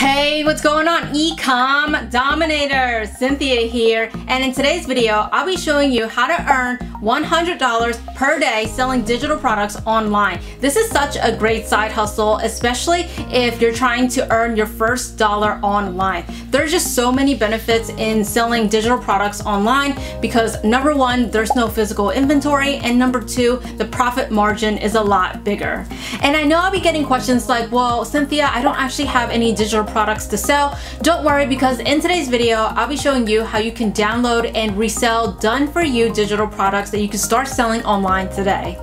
Hey, what's going on? Ecom Dominator, Cynthia here, and in today's video, I'll be showing you how to earn $100 per day selling digital products online. This is such a great side hustle, especially if you're trying to earn your first dollar online. There's just so many benefits in selling digital products online because number one, there's no physical inventory, and number two, the profit margin is a lot bigger. And I know I'll be getting questions like, well, Cynthia, I don't actually have any digital products to sell. Don't worry because in today's video, I'll be showing you how you can download and resell done for you digital products that you can start selling online today.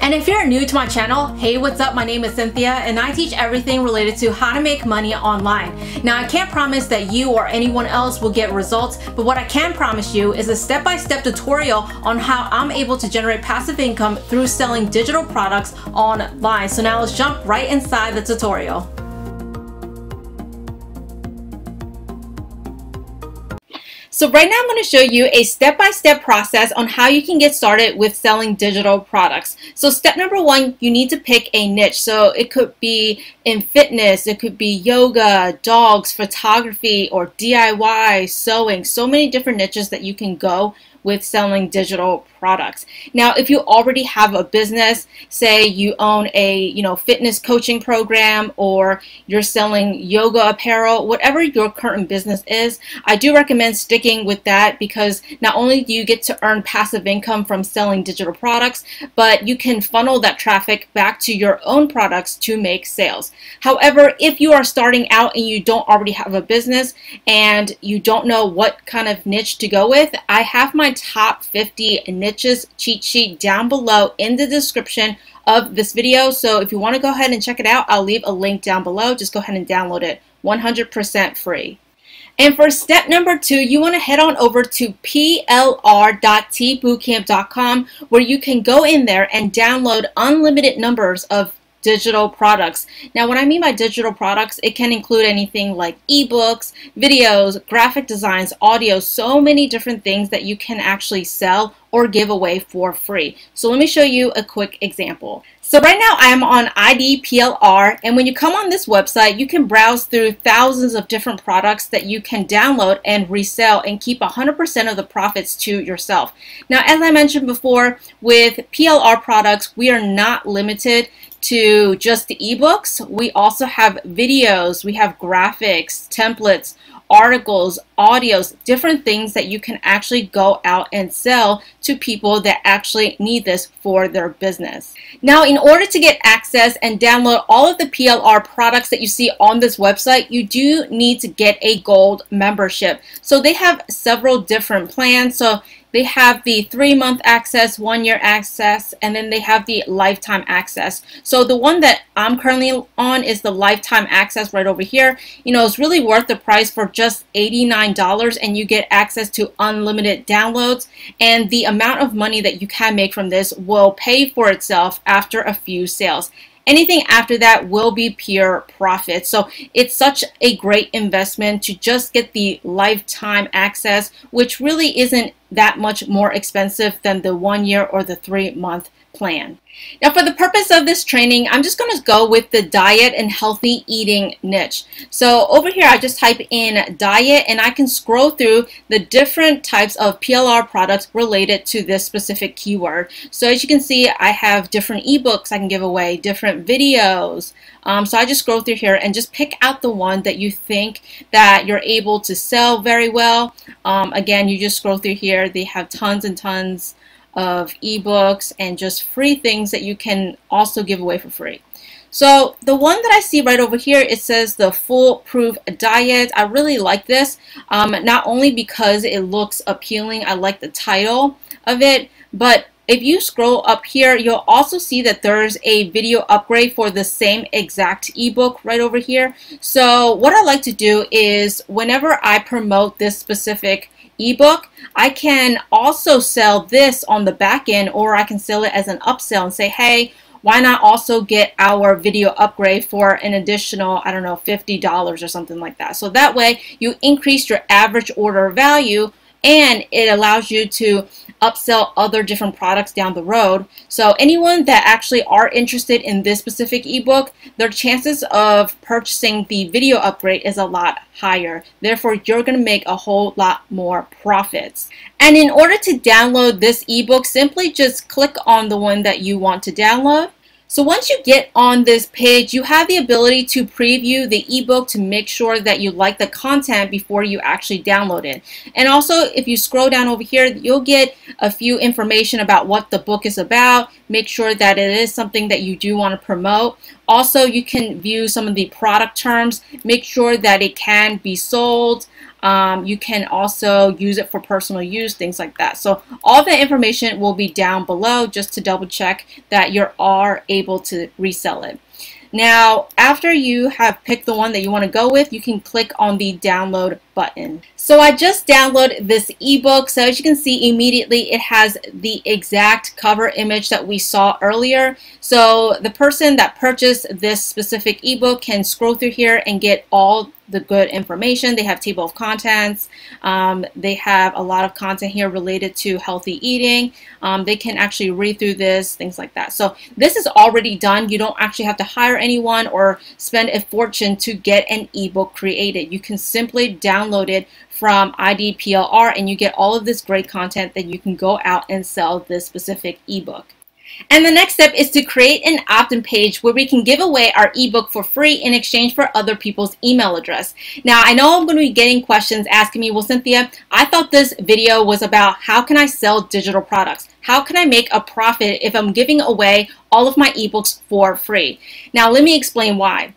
And if you're new to my channel, hey, what's up? My name is Cynthia and I teach everything related to how to make money online. Now, I can't promise that you or anyone else will get results, but what I can promise you is a step-by-step -step tutorial on how I'm able to generate passive income through selling digital products online. So now let's jump right inside the tutorial. So right now I'm going to show you a step-by-step -step process on how you can get started with selling digital products. So step number one, you need to pick a niche. So it could be in fitness, it could be yoga, dogs, photography, or DIY, sewing. So many different niches that you can go with selling digital products. Now, if you already have a business, say you own a, you know, fitness coaching program or you're selling yoga apparel, whatever your current business is, I do recommend sticking with that because not only do you get to earn passive income from selling digital products, but you can funnel that traffic back to your own products to make sales. However, if you are starting out and you don't already have a business and you don't know what kind of niche to go with, I have my top 50 niches cheat sheet down below in the description of this video. So if you want to go ahead and check it out, I'll leave a link down below. Just go ahead and download it 100% free. And for step number two, you want to head on over to plr.teebootcamp.com where you can go in there and download unlimited numbers of digital products. Now, what I mean by digital products, it can include anything like ebooks, videos, graphic designs, audio, so many different things that you can actually sell or give away for free. So let me show you a quick example. So right now I am on IDPLR and when you come on this website you can browse through thousands of different products that you can download and resell and keep 100% of the profits to yourself. Now as I mentioned before with PLR products we are not limited to just the ebooks. We also have videos, we have graphics, templates, articles, audios, different things that you can actually go out and sell to people that actually need this for their business. Now, in order to get access and download all of the PLR products that you see on this website, you do need to get a gold membership. So they have several different plans. So they have the three month access, one year access, and then they have the lifetime access. So the one that I'm currently on is the lifetime access right over here. You know, it's really worth the price for just $89 and you get access to unlimited downloads. And the amount of money that you can make from this will pay for itself after a few sales. Anything after that will be pure profit. So it's such a great investment to just get the lifetime access, which really isn't that much more expensive than the one year or the three month plan. Now for the purpose of this training, I'm just going to go with the diet and healthy eating niche. So over here, I just type in diet and I can scroll through the different types of PLR products related to this specific keyword. So as you can see, I have different ebooks I can give away, different videos. Um, so I just scroll through here and just pick out the one that you think that you're able to sell very well. Um, again, you just scroll through here. They have tons and tons of ebooks and just free things that you can also give away for free. So the one that I see right over here, it says the Foolproof Diet. I really like this, um, not only because it looks appealing, I like the title of it, but if you scroll up here, you'll also see that there's a video upgrade for the same exact ebook right over here. So what I like to do is whenever I promote this specific ebook, I can also sell this on the back end or I can sell it as an upsell and say, hey, why not also get our video upgrade for an additional, I don't know, $50 or something like that. So that way you increase your average order value and it allows you to upsell other different products down the road. So anyone that actually are interested in this specific ebook, their chances of purchasing the video upgrade is a lot higher. Therefore, you're going to make a whole lot more profits. And in order to download this ebook, simply just click on the one that you want to download. So once you get on this page, you have the ability to preview the ebook to make sure that you like the content before you actually download it. And also, if you scroll down over here, you'll get a few information about what the book is about. Make sure that it is something that you do want to promote. Also, you can view some of the product terms. Make sure that it can be sold. Um, you can also use it for personal use, things like that. So all the information will be down below just to double check that you are able to resell it. Now, after you have picked the one that you want to go with, you can click on the download button. So I just downloaded this ebook. So as you can see immediately, it has the exact cover image that we saw earlier. So the person that purchased this specific ebook can scroll through here and get all the good information. They have table of contents. Um, they have a lot of content here related to healthy eating. Um, they can actually read through this, things like that. So this is already done. You don't actually have to hire anyone or spend a fortune to get an ebook created. You can simply download it from IDPLR and you get all of this great content that you can go out and sell this specific ebook. And the next step is to create an opt-in page where we can give away our ebook for free in exchange for other people's email address. Now, I know I'm going to be getting questions asking me, well, Cynthia, I thought this video was about how can I sell digital products? How can I make a profit if I'm giving away all of my ebooks for free? Now, let me explain why.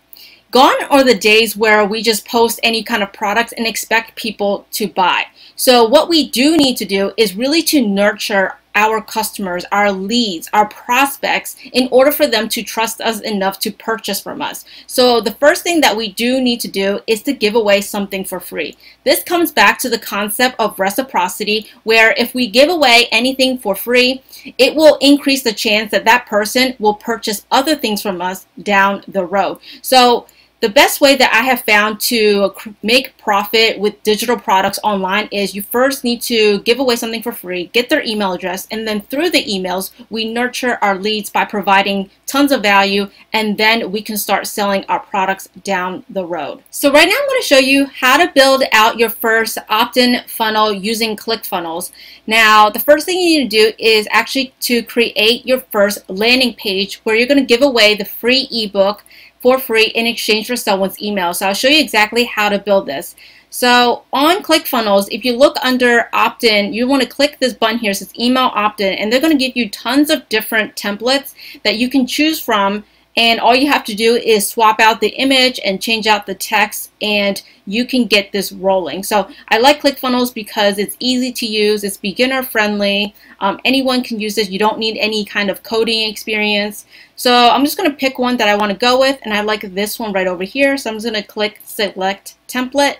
Gone are the days where we just post any kind of products and expect people to buy. So what we do need to do is really to nurture our customers, our leads, our prospects in order for them to trust us enough to purchase from us. So the first thing that we do need to do is to give away something for free. This comes back to the concept of reciprocity where if we give away anything for free, it will increase the chance that that person will purchase other things from us down the road. So the best way that I have found to make profit with digital products online is you first need to give away something for free, get their email address, and then through the emails, we nurture our leads by providing tons of value, and then we can start selling our products down the road. So right now I'm going to show you how to build out your first opt-in funnel using ClickFunnels. Now, the first thing you need to do is actually to create your first landing page where you're going to give away the free ebook for free in exchange for someone's email. So I'll show you exactly how to build this. So on ClickFunnels, if you look under opt-in, you want to click this button here. It says email opt-in, and they're going to give you tons of different templates that you can choose from and all you have to do is swap out the image and change out the text and you can get this rolling. So I like ClickFunnels because it's easy to use, it's beginner friendly, um, anyone can use this, you don't need any kind of coding experience. So I'm just going to pick one that I want to go with and I like this one right over here. So I'm just going to click select template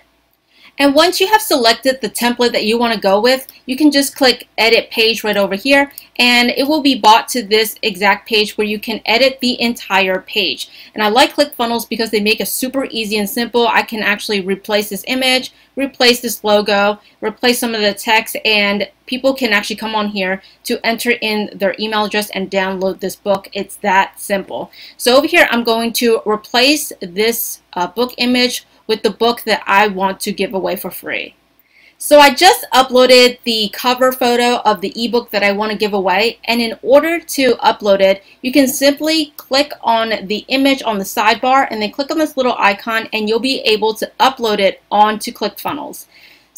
and once you have selected the template that you want to go with, you can just click edit page right over here and it will be brought to this exact page where you can edit the entire page. And I like ClickFunnels because they make it super easy and simple. I can actually replace this image, replace this logo, replace some of the text, and people can actually come on here to enter in their email address and download this book. It's that simple. So over here, I'm going to replace this uh, book image with the book that I want to give away for free. So I just uploaded the cover photo of the ebook that I want to give away and in order to upload it you can simply click on the image on the sidebar and then click on this little icon and you'll be able to upload it onto ClickFunnels.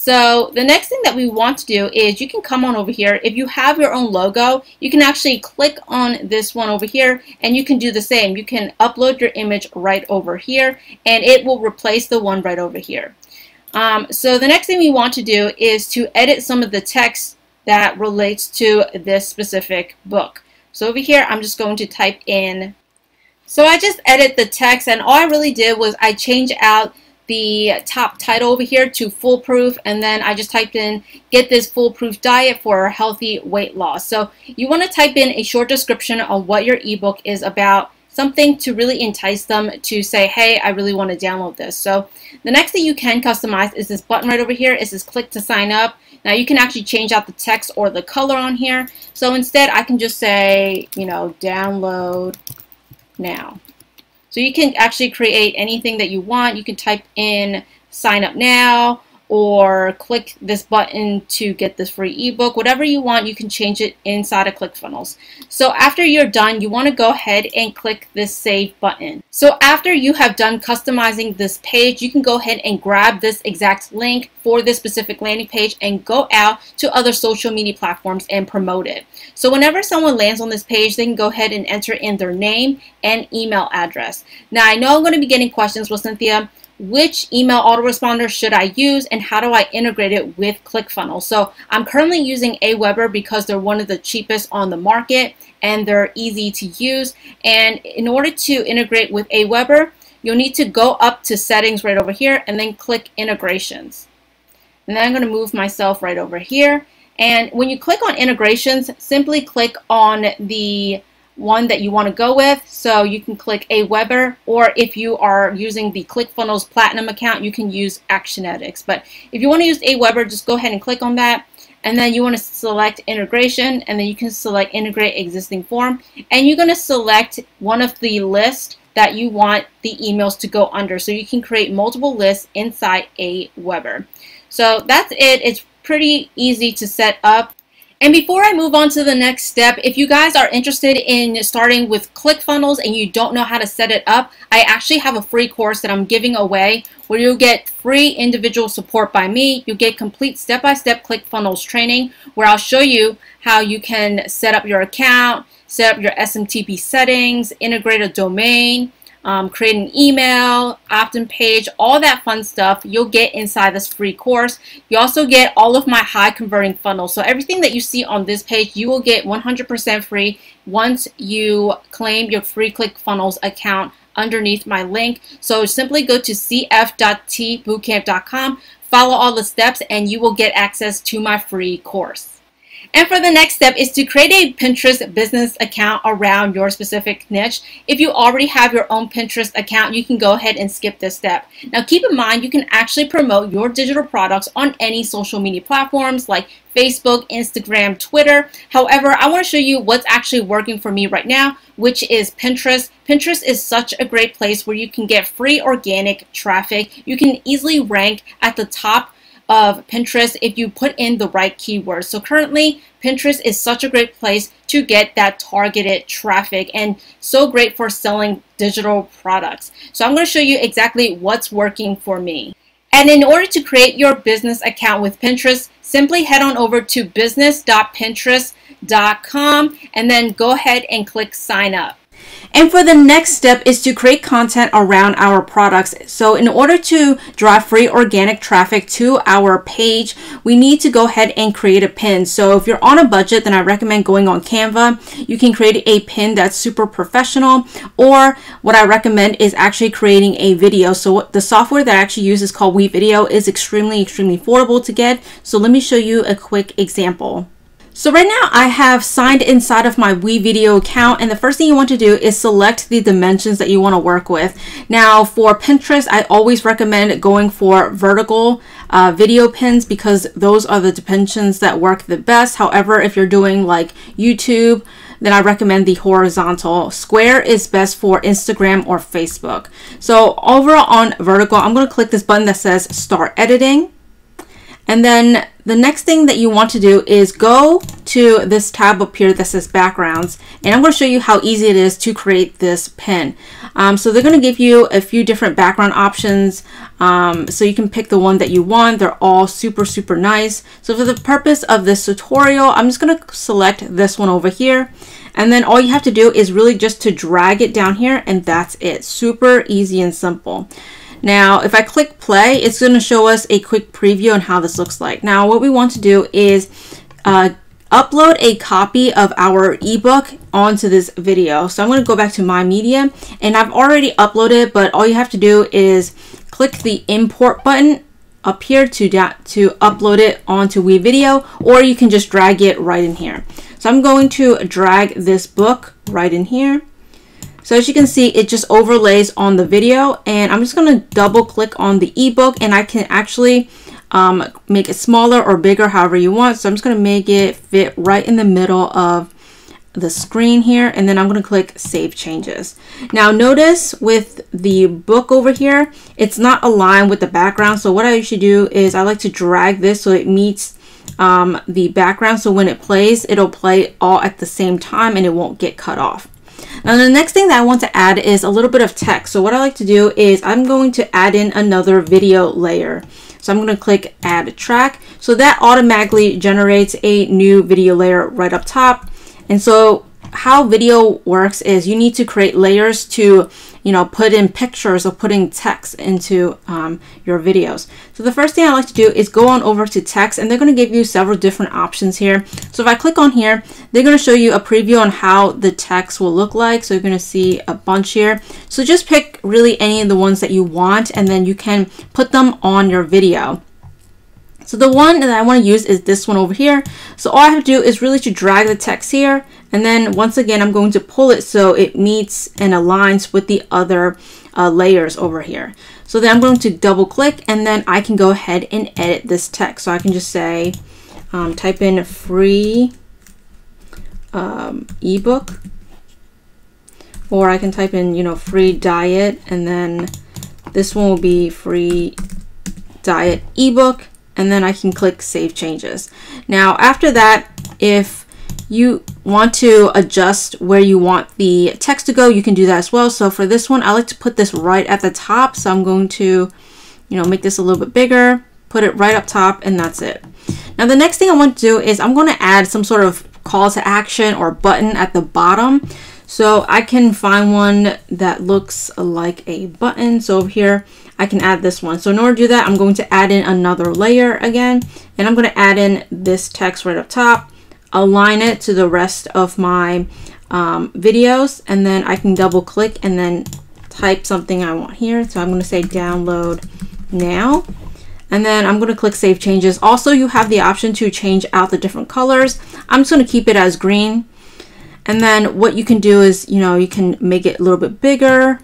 So the next thing that we want to do is you can come on over here. If you have your own logo, you can actually click on this one over here and you can do the same. You can upload your image right over here and it will replace the one right over here. Um, so the next thing we want to do is to edit some of the text that relates to this specific book. So over here, I'm just going to type in. So I just edit the text and all I really did was I change out the top title over here to foolproof and then I just typed in get this foolproof diet for healthy weight loss. So you want to type in a short description of what your ebook is about something to really entice them to say, hey, I really want to download this. So the next thing you can customize is this button right over here. Is this click to sign up. Now you can actually change out the text or the color on here. So instead I can just say, you know, download now. So you can actually create anything that you want. You can type in sign up now or click this button to get this free ebook. Whatever you want, you can change it inside of ClickFunnels. So after you're done, you want to go ahead and click this save button. So after you have done customizing this page, you can go ahead and grab this exact link for this specific landing page and go out to other social media platforms and promote it. So whenever someone lands on this page, they can go ahead and enter in their name and email address. Now I know I'm going to be getting questions, well Cynthia, which email autoresponder should I use and how do I integrate it with ClickFunnels. So I'm currently using Aweber because they're one of the cheapest on the market and they're easy to use. And in order to integrate with Aweber, you'll need to go up to settings right over here and then click integrations. And then I'm going to move myself right over here. And when you click on integrations, simply click on the one that you want to go with. So you can click Aweber, or if you are using the ClickFunnels Platinum account, you can use Actionetics. But if you want to use Aweber, just go ahead and click on that. And then you want to select integration, and then you can select integrate existing form. And you're going to select one of the list that you want the emails to go under. So you can create multiple lists inside Aweber. So that's it. It's pretty easy to set up. And before I move on to the next step, if you guys are interested in starting with ClickFunnels and you don't know how to set it up, I actually have a free course that I'm giving away where you'll get free individual support by me. You'll get complete step-by-step -step ClickFunnels training where I'll show you how you can set up your account, set up your SMTP settings, integrate a domain, um, create an email, opt-in page, all that fun stuff you'll get inside this free course. You also get all of my high converting funnels. So everything that you see on this page, you will get 100% free once you claim your free ClickFunnels account underneath my link. So simply go to cf.teebootcamp.com, follow all the steps, and you will get access to my free course. And for the next step is to create a Pinterest business account around your specific niche. If you already have your own Pinterest account, you can go ahead and skip this step. Now keep in mind, you can actually promote your digital products on any social media platforms like Facebook, Instagram, Twitter. However, I want to show you what's actually working for me right now, which is Pinterest. Pinterest is such a great place where you can get free organic traffic. You can easily rank at the top of Pinterest if you put in the right keywords. So currently, Pinterest is such a great place to get that targeted traffic and so great for selling digital products. So I'm going to show you exactly what's working for me. And in order to create your business account with Pinterest, simply head on over to business.pinterest.com and then go ahead and click sign up. And for the next step is to create content around our products. So in order to drive free organic traffic to our page, we need to go ahead and create a pin. So if you're on a budget, then I recommend going on Canva. You can create a pin that's super professional or what I recommend is actually creating a video. So the software that I actually use is called WeVideo is extremely, extremely affordable to get. So let me show you a quick example. So right now I have signed inside of my WeVideo account and the first thing you want to do is select the dimensions that you want to work with. Now for Pinterest, I always recommend going for vertical uh, video pins because those are the dimensions that work the best. However, if you're doing like YouTube, then I recommend the horizontal. Square is best for Instagram or Facebook. So over on vertical, I'm going to click this button that says start editing. And then the next thing that you want to do is go to this tab up here that says backgrounds. And I'm going to show you how easy it is to create this pin. Um, so they're going to give you a few different background options. Um, so you can pick the one that you want. They're all super, super nice. So for the purpose of this tutorial, I'm just going to select this one over here. And then all you have to do is really just to drag it down here and that's it. Super easy and simple. Now, if I click play, it's going to show us a quick preview on how this looks like. Now, what we want to do is uh, upload a copy of our ebook onto this video. So I'm going to go back to my media and I've already uploaded, but all you have to do is click the import button up here to, to upload it onto WeVideo, or you can just drag it right in here. So I'm going to drag this book right in here. So as you can see, it just overlays on the video and I'm just going to double click on the ebook and I can actually um, make it smaller or bigger, however you want. So I'm just going to make it fit right in the middle of the screen here and then I'm going to click save changes. Now notice with the book over here, it's not aligned with the background. So what I usually do is I like to drag this so it meets um, the background. So when it plays, it'll play all at the same time and it won't get cut off. Now the next thing that I want to add is a little bit of text. So what I like to do is I'm going to add in another video layer. So I'm going to click add track. So that automatically generates a new video layer right up top. And so how video works is you need to create layers to you know put in pictures or putting text into um, your videos so the first thing I like to do is go on over to text and they're going to give you several different options here so if I click on here they're going to show you a preview on how the text will look like so you're going to see a bunch here so just pick really any of the ones that you want and then you can put them on your video so the one that I want to use is this one over here. So all I have to do is really to drag the text here. And then once again, I'm going to pull it so it meets and aligns with the other uh, layers over here. So then I'm going to double click and then I can go ahead and edit this text. So I can just say, um, type in free um, ebook or I can type in, you know, free diet and then this one will be free diet ebook and then I can click Save Changes. Now after that, if you want to adjust where you want the text to go, you can do that as well. So for this one, I like to put this right at the top. So I'm going to, you know, make this a little bit bigger, put it right up top, and that's it. Now the next thing I want to do is I'm going to add some sort of call to action or button at the bottom. So I can find one that looks like a button. So over here, I can add this one. So in order to do that, I'm going to add in another layer again, and I'm going to add in this text right up top, align it to the rest of my um, videos, and then I can double click and then type something I want here. So I'm going to say download now. And then I'm going to click Save Changes. Also, you have the option to change out the different colors. I'm just going to keep it as green. And then what you can do is, you know, you can make it a little bit bigger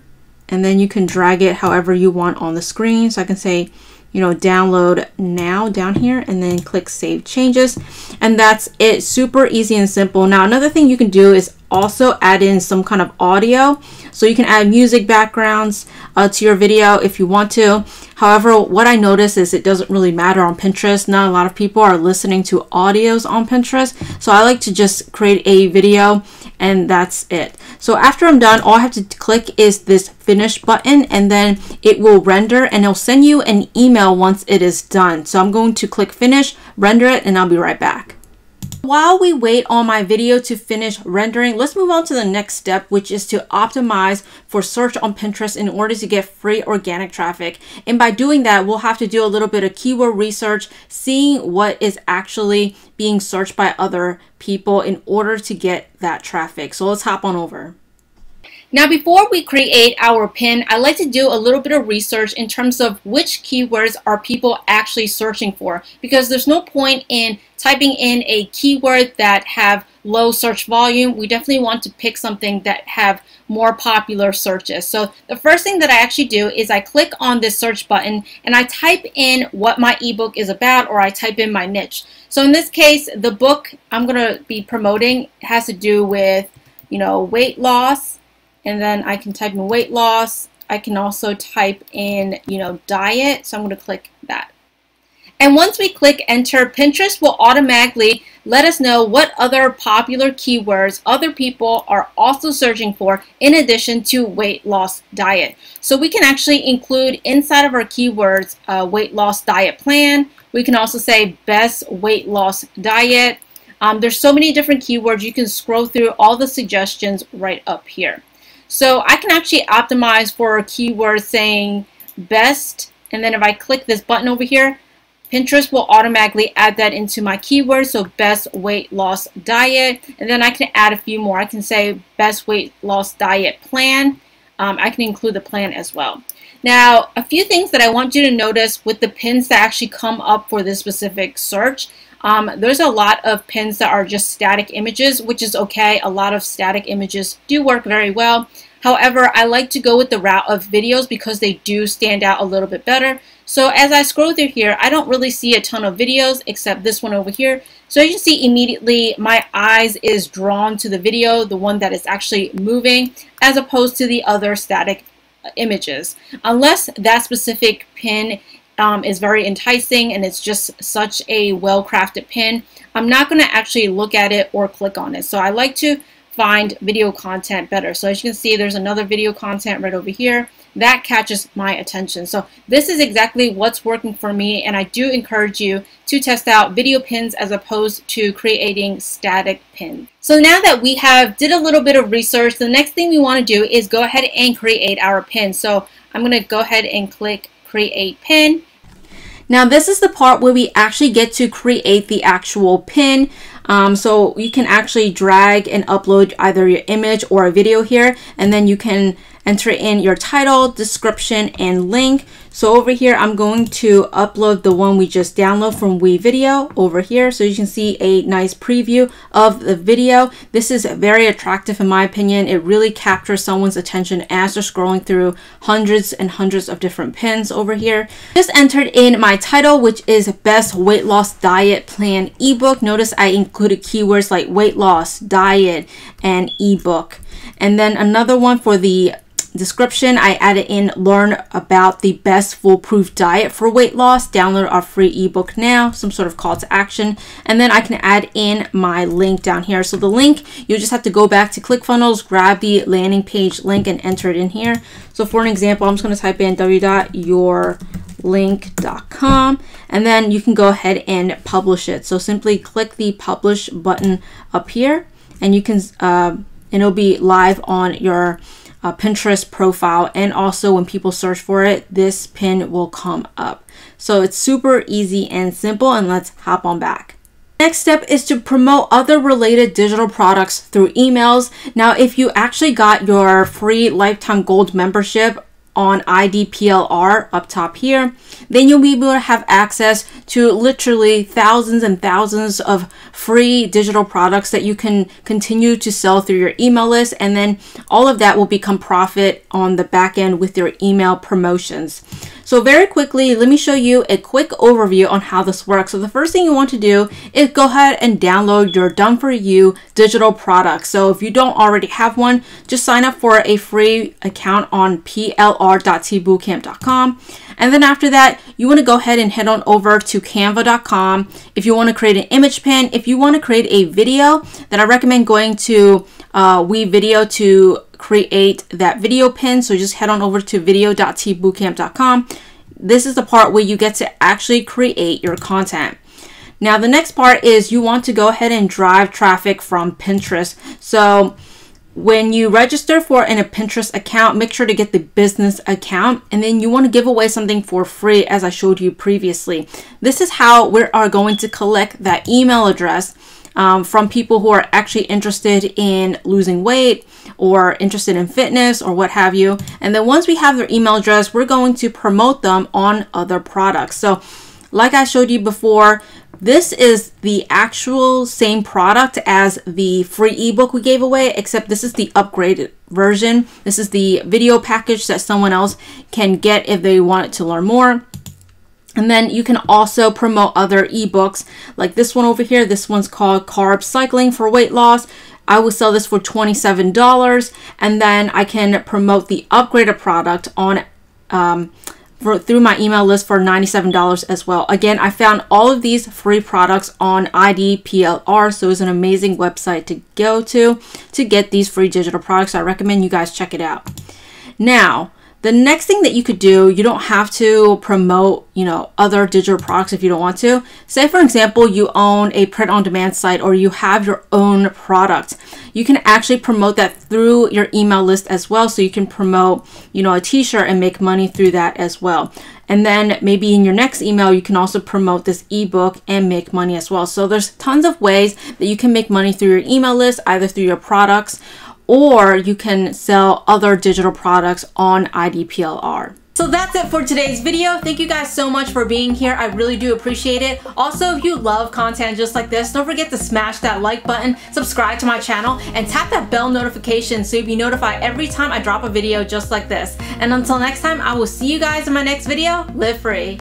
and then you can drag it however you want on the screen. So I can say, you know, download now down here and then click save changes. And that's it. Super easy and simple. Now, another thing you can do is also add in some kind of audio. So you can add music backgrounds uh, to your video if you want to. However, what I notice is it doesn't really matter on Pinterest. Not a lot of people are listening to audios on Pinterest. So I like to just create a video and that's it. So after I'm done, all I have to click is this finish button and then it will render and it'll send you an email once it is done. So I'm going to click finish, render it, and I'll be right back. While we wait on my video to finish rendering, let's move on to the next step, which is to optimize for search on Pinterest in order to get free organic traffic. And by doing that, we'll have to do a little bit of keyword research, seeing what is actually being searched by other people in order to get that traffic. So let's hop on over. Now, before we create our pin, I like to do a little bit of research in terms of which keywords are people actually searching for because there's no point in typing in a keyword that have low search volume. We definitely want to pick something that have more popular searches. So the first thing that I actually do is I click on this search button and I type in what my ebook is about or I type in my niche. So in this case, the book I'm going to be promoting has to do with, you know, weight loss and then I can type in weight loss. I can also type in, you know, diet. So I'm going to click that. And once we click enter, Pinterest will automatically let us know what other popular keywords other people are also searching for in addition to weight loss diet. So we can actually include inside of our keywords weight loss diet plan. We can also say best weight loss diet. Um, there's so many different keywords. You can scroll through all the suggestions right up here. So I can actually optimize for a keyword saying best, and then if I click this button over here, Pinterest will automatically add that into my keyword. So best weight loss diet, and then I can add a few more. I can say best weight loss diet plan. Um, I can include the plan as well. Now, a few things that I want you to notice with the pins that actually come up for this specific search. Um, there's a lot of pins that are just static images, which is okay. A lot of static images do work very well. However, I like to go with the route of videos because they do stand out a little bit better. So as I scroll through here, I don't really see a ton of videos except this one over here. So as you see immediately my eyes is drawn to the video, the one that is actually moving, as opposed to the other static images. Unless that specific pin um, is very enticing and it's just such a well-crafted pin, I'm not going to actually look at it or click on it. So I like to find video content better. So as you can see, there's another video content right over here that catches my attention. So this is exactly what's working for me and I do encourage you to test out video pins as opposed to creating static pins. So now that we have did a little bit of research, the next thing we want to do is go ahead and create our pin. So I'm going to go ahead and click create pin. Now this is the part where we actually get to create the actual pin. Um, so you can actually drag and upload either your image or a video here and then you can enter in your title, description, and link. So over here, I'm going to upload the one we just downloaded from WeVideo over here. So you can see a nice preview of the video. This is very attractive in my opinion. It really captures someone's attention as they're scrolling through hundreds and hundreds of different pins over here. Just entered in my title, which is Best Weight Loss Diet Plan ebook. Notice I included keywords like weight loss, diet, and ebook. And then another one for the description, I added in learn about the best foolproof diet for weight loss. Download our free ebook now, some sort of call to action. And then I can add in my link down here. So the link, you just have to go back to ClickFunnels, grab the landing page link and enter it in here. So for an example, I'm just going to type in www.yourlink.com and then you can go ahead and publish it. So simply click the publish button up here and you can, uh, and it'll be live on your uh, Pinterest profile and also when people search for it, this pin will come up. So it's super easy and simple and let's hop on back. Next step is to promote other related digital products through emails. Now, if you actually got your free lifetime gold membership on IDPLR up top here, then you'll be able to have access to literally thousands and thousands of free digital products that you can continue to sell through your email list. And then all of that will become profit on the back end with your email promotions. So very quickly, let me show you a quick overview on how this works. So the first thing you want to do is go ahead and download your done for you digital product. So if you don't already have one, just sign up for a free account on plr.teebootcamp.com. And then after that, you want to go ahead and head on over to canva.com. If you want to create an image pin, if you want to create a video, then I recommend going to uh, WeVideo to create that video pin. So just head on over to video.teebootcamp.com. This is the part where you get to actually create your content. Now the next part is you want to go ahead and drive traffic from Pinterest. So when you register for an, a Pinterest account, make sure to get the business account and then you want to give away something for free as I showed you previously. This is how we are going to collect that email address um, from people who are actually interested in losing weight or interested in fitness or what have you. And then once we have their email address, we're going to promote them on other products. So like I showed you before, this is the actual same product as the free ebook we gave away, except this is the upgraded version. This is the video package that someone else can get if they wanted to learn more. And then you can also promote other ebooks like this one over here. This one's called Carb Cycling for Weight Loss. I will sell this for $27 and then I can promote the upgraded product on um, for, through my email list for $97 as well. Again, I found all of these free products on IDPLR, so it's an amazing website to go to to get these free digital products. I recommend you guys check it out. Now, the next thing that you could do, you don't have to promote, you know, other digital products if you don't want to. Say, for example, you own a print on demand site or you have your own product. You can actually promote that through your email list as well. So you can promote, you know, a t-shirt and make money through that as well. And then maybe in your next email, you can also promote this ebook and make money as well. So there's tons of ways that you can make money through your email list, either through your products or you can sell other digital products on IDPLR. So that's it for today's video. Thank you guys so much for being here. I really do appreciate it. Also, if you love content just like this, don't forget to smash that like button, subscribe to my channel, and tap that bell notification so you'll be notified every time I drop a video just like this. And until next time, I will see you guys in my next video. Live free.